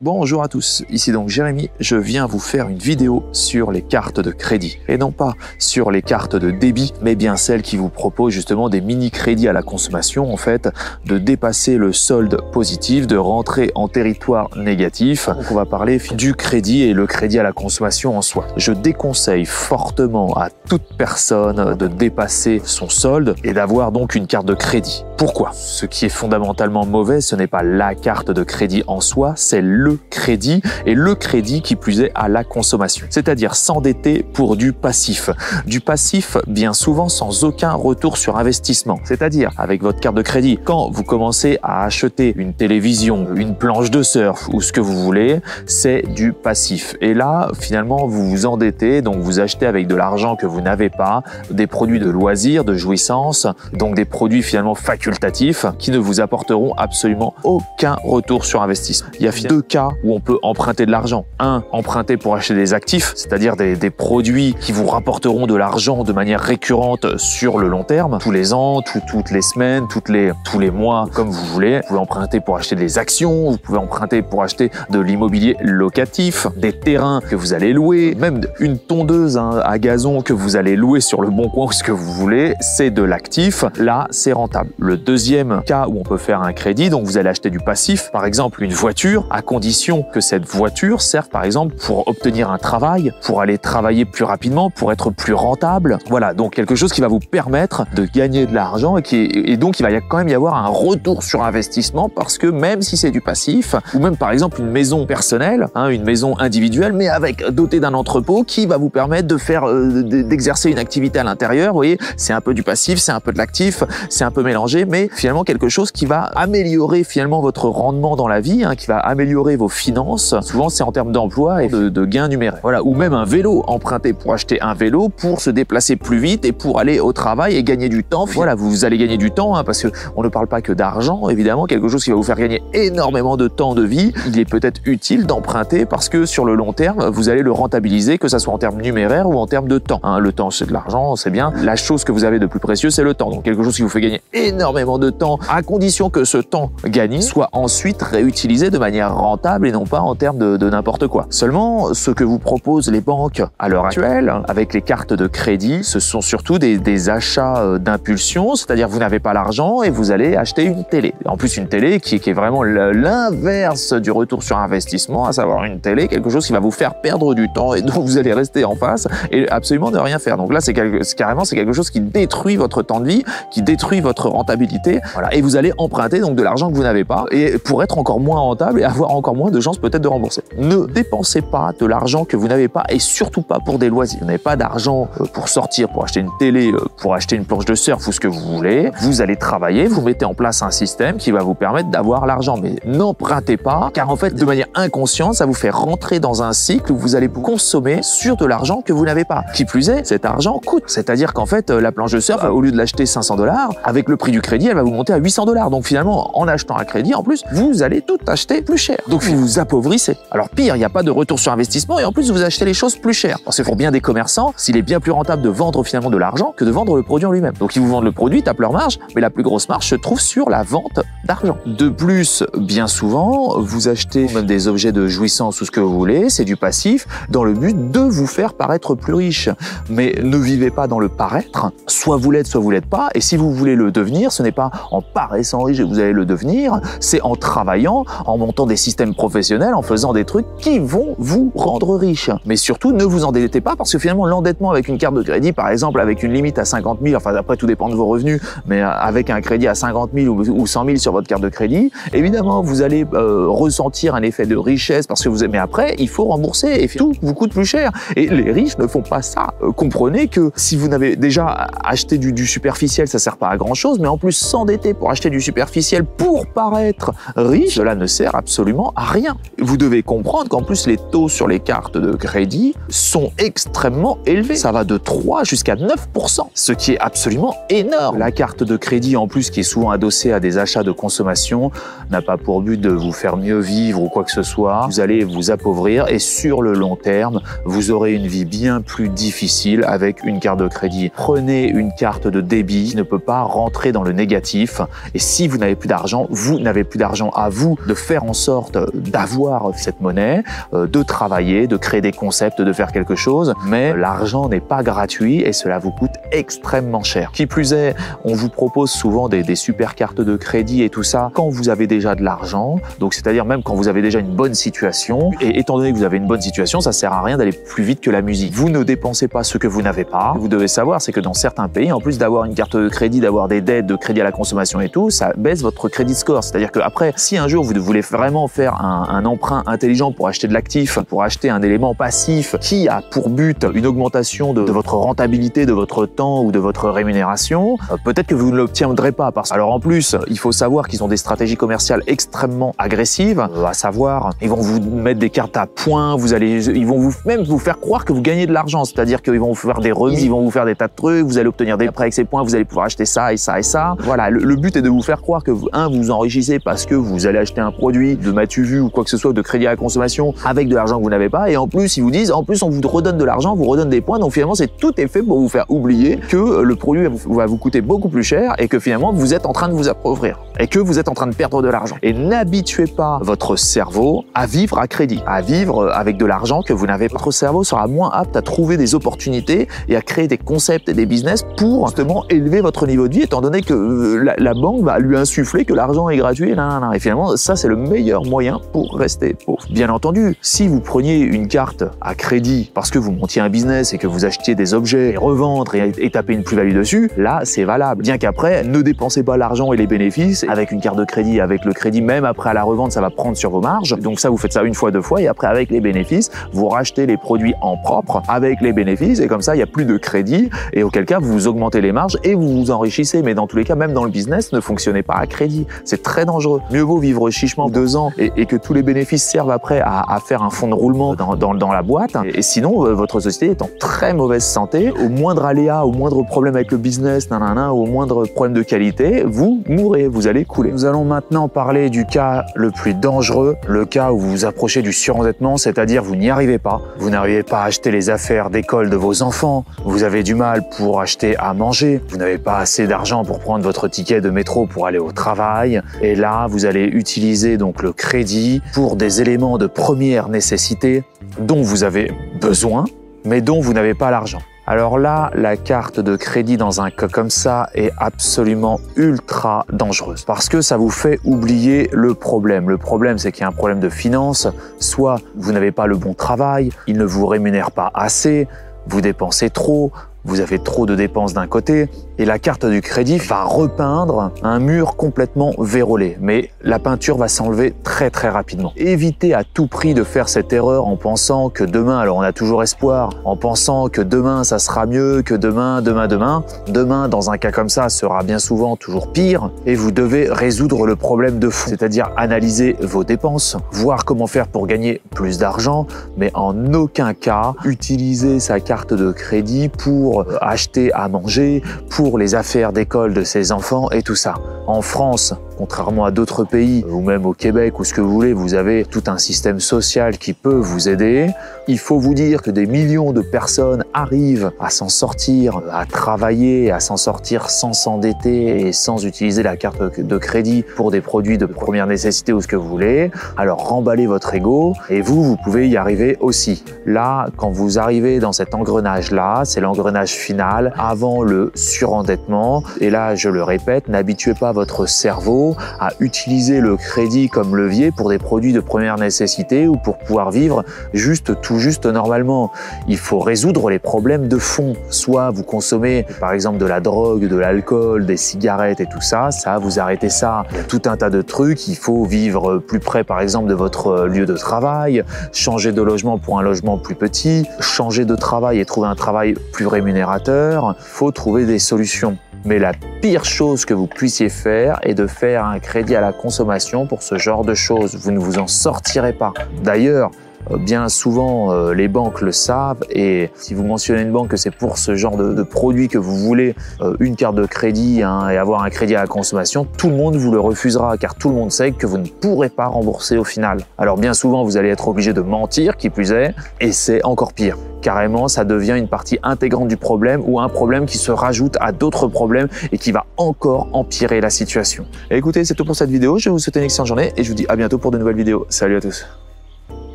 Bonjour à tous, ici donc Jérémy, je viens vous faire une vidéo sur les cartes de crédit. Et non pas sur les cartes de débit, mais bien celles qui vous proposent justement des mini-crédits à la consommation, en fait, de dépasser le solde positif, de rentrer en territoire négatif. Donc on va parler du crédit et le crédit à la consommation en soi. Je déconseille fortement à toute personne de dépasser son solde et d'avoir donc une carte de crédit. Pourquoi? Ce qui est fondamentalement mauvais, ce n'est pas la carte de crédit en soi, c'est le crédit et le crédit qui plus est à la consommation. C'est-à-dire s'endetter pour du passif. Du passif bien souvent sans aucun retour sur investissement. C'est-à-dire avec votre carte de crédit, quand vous commencez à acheter une télévision, une planche de surf ou ce que vous voulez, c'est du passif. Et là, finalement, vous vous endettez, donc vous achetez avec de l'argent que vous n'avez pas, des produits de loisirs, de jouissance, donc des produits finalement facultatifs qui ne vous apporteront absolument aucun retour sur investissement. Il y a deux cas où on peut emprunter de l'argent. Un, emprunter pour acheter des actifs, c'est-à-dire des, produits qui vous rapporteront de l'argent de manière récurrente sur le long terme, tous les ans, toutes les semaines, toutes les, tous les mois, comme vous voulez. Vous pouvez emprunter pour acheter des actions, vous pouvez emprunter pour acheter de l'immobilier locatif, des terrains que vous allez louer, même une tondeuse à gazon que vous allez louer sur le bon coin ou ce que vous voulez, c'est de l'actif. Là, c'est rentable. Le deuxième cas où on peut faire un crédit, donc vous allez acheter du passif, par exemple une voiture, à condition que cette voiture serve par exemple pour obtenir un travail, pour aller travailler plus rapidement, pour être plus rentable. Voilà, donc quelque chose qui va vous permettre de gagner de l'argent et, qui, et donc il va quand même y avoir un retour sur investissement parce que même si c'est du passif, ou même par exemple une maison personnelle, hein, une maison individuelle, mais avec dotée d'un entrepôt qui va vous permettre de faire, euh, d'exercer une activité à l'intérieur. Vous voyez, c'est un peu du passif, c'est un peu de l'actif, c'est un peu mélangé, mais finalement quelque chose qui va améliorer finalement votre rendement dans la vie, hein, qui va améliorer vos finances, souvent c'est en termes d'emploi et de, gains numéraires. Voilà, ou même un vélo, emprunté pour acheter un vélo pour se déplacer plus vite et pour aller au travail et gagner du temps. Voilà, vous allez gagner du temps hein, parce que on ne parle pas que d'argent, évidemment, quelque chose qui va vous faire gagner énormément de temps de vie. Il est peut-être utile d'emprunter parce que sur le long terme, vous allez le rentabiliser, que ça soit en termes numéraires ou en termes de temps. Hein, le temps, c'est de l'argent, c'est bien. La chose que vous avez de plus précieux, c'est le temps. Donc quelque chose qui vous fait gagner énormément de temps, à condition que ce temps gagné soit ensuite réutilisé de manière rentable et non pas en termes de, n'importe quoi. Seulement, ce que vous proposent les banques à l'heure actuelle, avec les cartes de crédit, ce sont surtout des, achats euh, d'impulsion, c'est-à-dire vous n'avez pas l'argent et vous allez acheter une télé. En plus, une télé qui, est vraiment l'inverse du retour sur investissement, à savoir une télé, quelque chose qui va vous faire perdre du temps et dont vous allez rester en face et absolument ne rien faire. Donc là, c'est carrément c'est quelque chose qui détruit votre temps de vie, qui détruit votre rentabilité. Voilà. Et vous allez emprunter donc de l'argent que vous n'avez pas et pour être encore moins rentable et avoir encore moins de chances peut-être de rembourser. Ne dépensez pas de l'argent que vous n'avez pas et surtout pas pour des loisirs. Vous n'avez pas d'argent euh, pour sortir, pour acheter une télé, euh, pour acheter une planche de surf ou ce que vous voulez. Vous allez travailler, vous mettez en place un système qui va vous permettre d'avoir l'argent. Mais n'empruntez pas, car en fait, de manière inconsciente, ça vous fait rentrer dans un cycle où vous allez consommer sur de l'argent que vous n'avez pas. Qui plus est, cet argent coûte. C'est-à-dire qu'en fait, euh, la planche de surf, au lieu de l'acheter 500 dollars, avec le prix du crédit, elle va vous monter à 800 dollars. Donc finalement, en achetant un crédit, en plus, vous allez tout acheter plus cher. Donc vous appauvrissez. Alors pire, il n'y a pas de retour sur investissement et en plus vous achetez les choses plus chères. Parce que pour bien des commerçants, s'il est bien plus rentable de vendre finalement de l'argent que de vendre le produit en lui-même. Donc ils vous vendent le produit, tapent leur marge, mais la plus grosse marge se trouve sur la vente d'argent. De plus, bien souvent, vous achetez même des objets de jouissance ou ce que vous voulez, c'est du passif, dans le but de vous faire paraître plus riche. Mais ne vivez pas dans le paraître, soit vous l'êtes, soit vous l'êtes pas, et si vous voulez le devenir, ce n'est pas en paraissant riche que vous allez le devenir, c'est en travaillant, en montant des systèmes professionnels, en faisant des trucs qui vont vous rendre riche. Mais surtout, ne vous endettez pas parce que finalement, l'endettement avec une carte de crédit, par exemple, avec une limite à 50 000, enfin après tout dépend de vos revenus, mais avec un crédit à 50 000 ou 100 000 sur votre carte de crédit, évidemment, vous allez euh, ressentir un effet de richesse parce que vous mais après, il faut rembourser et tout vous coûte plus cher. Et les riches ne font pas ça. Euh, comprenez que si vous n'avez déjà acheté du, du superficiel, ça sert pas à grand chose, mais en plus s'endetter pour acheter du superficiel pour paraître riche, cela ne sert absolument rien. Vous devez comprendre qu'en plus les taux sur les cartes de crédit sont extrêmement élevés. Ça va de 3 jusqu'à 9%, ce qui est absolument énorme. La carte de crédit en plus qui est souvent adossée à des achats de consommation n'a pas pour but de vous faire mieux vivre ou quoi que ce soit. Vous allez vous appauvrir et sur le long terme, vous aurez une vie bien plus difficile avec une carte de crédit. Prenez une carte de débit qui ne peut pas rentrer dans le négatif et si vous n'avez plus d'argent, vous n'avez plus d'argent à vous de faire en sorte d'avoir cette monnaie, euh, de travailler, de créer des concepts, de faire quelque chose, mais l'argent n'est pas gratuit et cela vous coûte extrêmement cher. Qui plus est, on vous propose souvent des, des super cartes de crédit et tout ça quand vous avez déjà de l'argent, donc c'est-à-dire même quand vous avez déjà une bonne situation, et étant donné que vous avez une bonne situation, ça sert à rien d'aller plus vite que la musique. Vous ne dépensez pas ce que vous n'avez pas. Vous devez savoir, c'est que dans certains pays, en plus d'avoir une carte de crédit, d'avoir des dettes de crédit à la consommation et tout, ça baisse votre crédit score. C'est-à-dire que après, si un jour vous voulez vraiment faire un, un emprunt intelligent pour acheter de l'actif, pour acheter un élément passif qui a pour but une augmentation de, de votre rentabilité, de votre temps ou de votre rémunération, euh, peut-être que vous ne l'obtiendrez pas. Parce alors en plus, il faut savoir qu'ils ont des stratégies commerciales extrêmement agressives, euh, à savoir, ils vont vous mettre des cartes à points, vous allez, ils vont vous même vous faire croire que vous gagnez de l'argent, c'est-à-dire qu'ils vont vous faire des remises, ils vont vous faire des tas de trucs, vous allez obtenir des prêts avec ces points, vous allez pouvoir acheter ça et ça et ça. Voilà, le, le but est de vous faire croire que vous, un, vous enrichissez parce que vous allez acheter un produit de matu ou quoi que ce soit de crédit à la consommation avec de l'argent que vous n'avez pas, et en plus ils vous disent, en plus on vous redonne de l'argent, vous redonne des points, donc finalement c'est tout est fait pour vous faire oublier que le produit va vous, va vous coûter beaucoup plus cher et que finalement vous êtes en train de vous appauvrir et que vous êtes en train de perdre de l'argent. Et n'habituez pas votre cerveau à vivre à crédit, à vivre avec de l'argent que vous n'avez pas. Votre cerveau sera moins apte à trouver des opportunités et à créer des concepts et des business pour justement élever votre niveau de vie, étant donné que euh, la, banque va lui insuffler que l'argent est gratuit. Nan, nan, nan. Et finalement, ça c'est le meilleur moyen pour rester pauvre. Bien entendu, si vous preniez une carte à crédit parce que vous montiez un business et que vous achetiez des objets et revendre et, et taper une plus-value dessus, là c'est valable. Bien qu'après, ne dépensez pas l'argent et les bénéfices avec une carte de crédit, avec le crédit même après à la revente, ça va prendre sur vos marges. Donc ça, vous faites ça une fois, deux fois, et après avec les bénéfices, vous rachetez les produits en propre avec les bénéfices, et comme ça, il n'y a plus de crédit, et auquel cas, vous augmentez les marges et vous vous enrichissez. Mais dans tous les cas, même dans le business, ne fonctionnez pas à crédit. C'est très dangereux. Mieux vaut vivre chichement deux ans et, que tous les bénéfices servent après à, faire un fonds de roulement dans, la boîte. Et, et sinon, euh, votre société est en très mauvaise santé. Au moindre aléa, au moindre problème avec le business, nanana, au moindre problème de qualité, vous mourrez, vous allez couler. Nous allons maintenant parler du cas le plus dangereux, le cas où vous vous approchez du surendettement, c'est-à-dire vous n'y arrivez pas, vous n'arrivez pas à acheter les affaires d'école de vos enfants, vous avez du mal pour acheter à manger, vous n'avez pas assez d'argent pour prendre votre ticket de métro pour aller au travail, et là vous allez utiliser donc le crédit pour des éléments de première nécessité dont vous avez besoin, mais dont vous n'avez pas l'argent. Alors là, la carte de crédit dans un cas comme ça est absolument ultra dangereuse parce que ça vous fait oublier le problème. Le problème, c'est qu'il y a un problème de finance. Soit vous n'avez pas le bon travail, il ne vous rémunère pas assez, vous dépensez trop, vous avez trop de dépenses d'un côté, et la carte du crédit va repeindre un mur complètement vérolé. Mais la peinture va s'enlever très très rapidement. Évitez à tout prix de faire cette erreur en pensant que demain, alors on a toujours espoir, en pensant que demain ça sera mieux, que demain, demain, demain. Demain, dans un cas comme ça, sera bien souvent toujours pire, et vous devez résoudre le problème de fond, c'est-à-dire analyser vos dépenses, voir comment faire pour gagner plus d'argent, mais en aucun cas utiliser sa carte de crédit pour acheter à manger, pour les affaires d'école de ses enfants et tout ça. En France, contrairement à d'autres pays, ou même au Québec ou ce que vous voulez, vous avez tout un système social qui peut vous aider. Il faut vous dire que des millions de personnes arrivent à s'en sortir, à travailler, à s'en sortir sans s'endetter et sans utiliser la carte de crédit pour des produits de première nécessité ou ce que vous voulez. Alors remballez votre ego et vous, vous pouvez y arriver aussi. Là, quand vous arrivez dans cet engrenage-là, c'est l'engrenage final avant le surendettement. Et là, je le répète, n'habituez pas votre cerveau à utiliser le crédit comme levier pour des produits de première nécessité ou pour pouvoir vivre juste tout juste normalement. Il faut résoudre les problèmes de fond. Soit vous consommez par exemple de la drogue, de l'alcool, des cigarettes et tout ça, ça vous arrêtez ça. Tout un tas de trucs. Il faut vivre plus près par exemple de votre lieu de travail, changer de logement pour un logement plus petit, changer de travail et trouver un travail plus rémunérateur. Il faut trouver des solutions. Mais la pire chose que vous puissiez faire est de faire un crédit à la consommation pour ce genre de choses. Vous ne vous en sortirez pas. D'ailleurs, bien souvent les banques le savent et si vous mentionnez une banque que c'est pour ce genre de, produit que vous voulez une carte de crédit hein, et avoir un crédit à la consommation, tout le monde vous le refusera car tout le monde sait que vous ne pourrez pas rembourser au final. Alors bien souvent vous allez être obligé de mentir qui plus est et c'est encore pire carrément, ça devient une partie intégrante du problème ou un problème qui se rajoute à d'autres problèmes et qui va encore empirer la situation. écoutez, c'est tout pour cette vidéo. Je vous souhaite une excellente journée et je vous dis à bientôt pour de nouvelles vidéos. Salut à tous.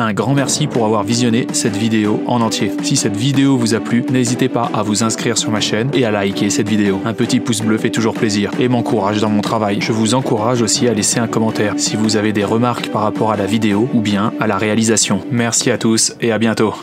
Un grand merci pour avoir visionné cette vidéo en entier. Si cette vidéo vous a plu, n'hésitez pas à vous inscrire sur ma chaîne et à liker cette vidéo. Un petit pouce bleu fait toujours plaisir et m'encourage dans mon travail. Je vous encourage aussi à laisser un commentaire si vous avez des remarques par rapport à la vidéo ou bien à la réalisation. Merci à tous et à bientôt.